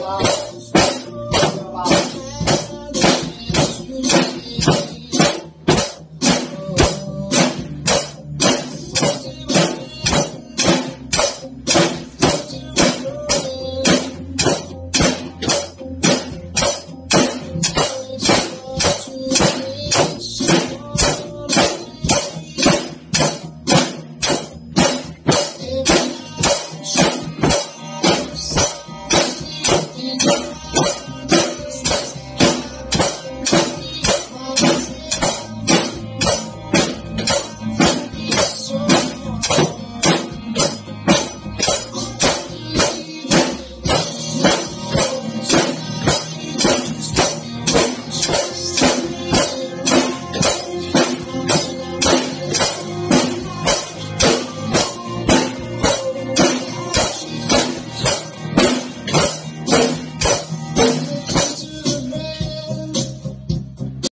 Wow.